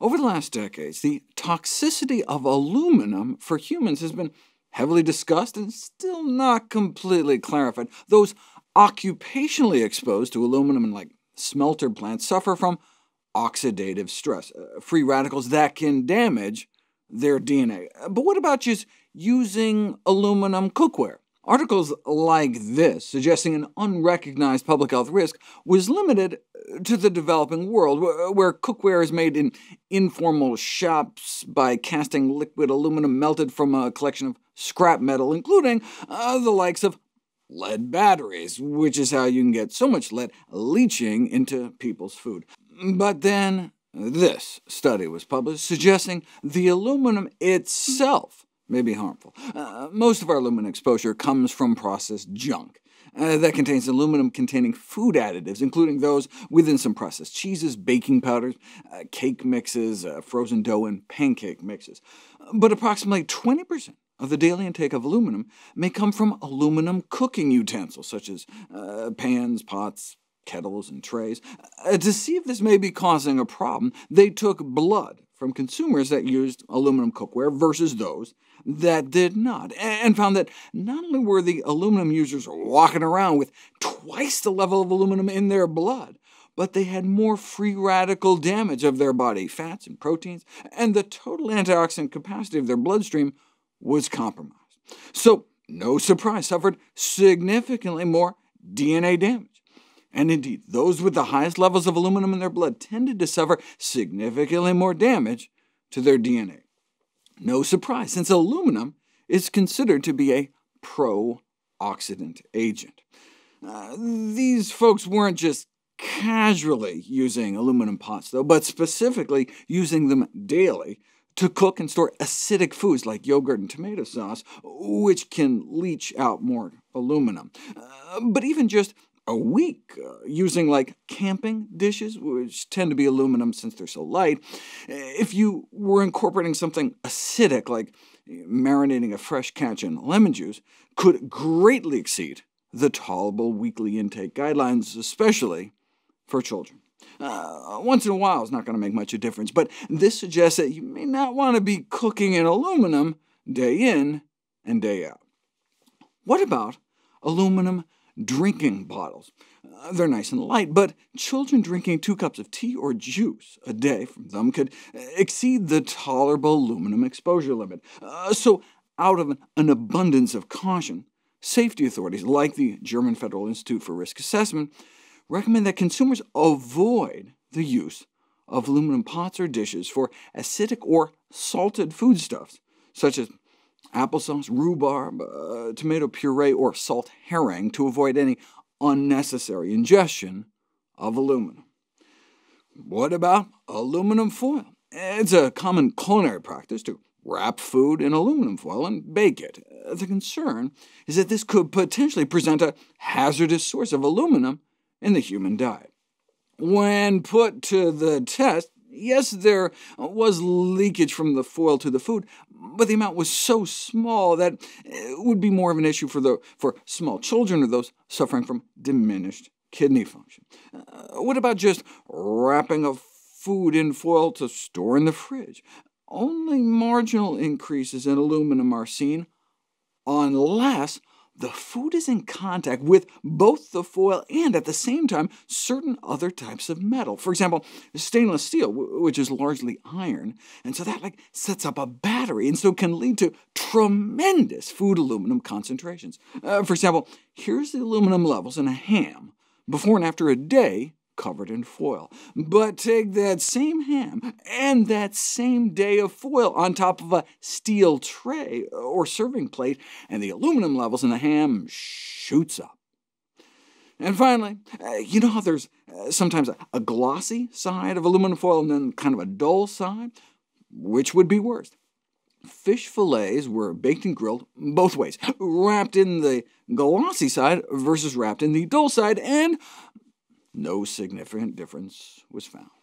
last decades, the toxicity of aluminum for humans has been heavily discussed and still not completely clarified. Those occupationally exposed to aluminum in like smelter plants suffer from oxidative stress, uh, free radicals that can damage their DNA. But what about just using aluminum cookware? Articles like this, suggesting an unrecognized public health risk, was limited to the developing world, where cookware is made in informal shops by casting liquid aluminum melted from a collection of scrap metal, including uh, the likes of lead batteries, which is how you can get so much lead leaching into people's food. But then this study was published, suggesting the aluminum itself may be harmful. Uh, most of our aluminum exposure comes from processed junk. Uh, that contains aluminum-containing food additives, including those within some processed cheeses, baking powders, uh, cake mixes, uh, frozen dough, and pancake mixes. But approximately 20% of the daily intake of aluminum may come from aluminum cooking utensils, such as uh, pans, pots, kettles, and trays. Uh, to see if this may be causing a problem, they took blood from consumers that used aluminum cookware versus those that did not, and found that not only were the aluminum users walking around with twice the level of aluminum in their blood, but they had more free radical damage of their body fats and proteins, and the total antioxidant capacity of their bloodstream was compromised. So, no surprise, suffered significantly more DNA damage. And indeed, those with the highest levels of aluminum in their blood tended to suffer significantly more damage to their DNA. No surprise, since aluminum is considered to be a pro-oxidant agent. Uh, these folks weren't just casually using aluminum pots, though, but specifically using them daily to cook and store acidic foods like yogurt and tomato sauce, which can leach out more aluminum. Uh, but even just a week uh, using like camping dishes, which tend to be aluminum since they're so light. If you were incorporating something acidic, like marinating a fresh catch in lemon juice, could greatly exceed the tolerable weekly intake guidelines, especially for children. Uh, once in a while is not going to make much of a difference, but this suggests that you may not want to be cooking in aluminum day in and day out. What about aluminum drinking bottles. Uh, they're nice and light, but children drinking two cups of tea or juice a day from them could exceed the tolerable aluminum exposure limit. Uh, so out of an abundance of caution, safety authorities like the German Federal Institute for Risk Assessment recommend that consumers avoid the use of aluminum pots or dishes for acidic or salted foodstuffs, such as applesauce, rhubarb, uh, tomato puree, or salt herring to avoid any unnecessary ingestion of aluminum. What about aluminum foil? It's a common culinary practice to wrap food in aluminum foil and bake it. The concern is that this could potentially present a hazardous source of aluminum in the human diet. When put to the test, Yes, there was leakage from the foil to the food, but the amount was so small that it would be more of an issue for, the, for small children or those suffering from diminished kidney function. Uh, what about just wrapping a food in foil to store in the fridge? Only marginal increases in aluminum are seen unless the food is in contact with both the foil and, at the same time, certain other types of metal. For example, stainless steel, which is largely iron, and so that like sets up a battery, and so can lead to tremendous food aluminum concentrations. Uh, for example, here's the aluminum levels in a ham before and after a day covered in foil. But take that same ham and that same day of foil on top of a steel tray or serving plate, and the aluminum levels in the ham shoots up. And finally, uh, you know how there's uh, sometimes a, a glossy side of aluminum foil and then kind of a dull side? Which would be worse? Fish fillets were baked and grilled both ways, wrapped in the glossy side versus wrapped in the dull side, and no significant difference was found.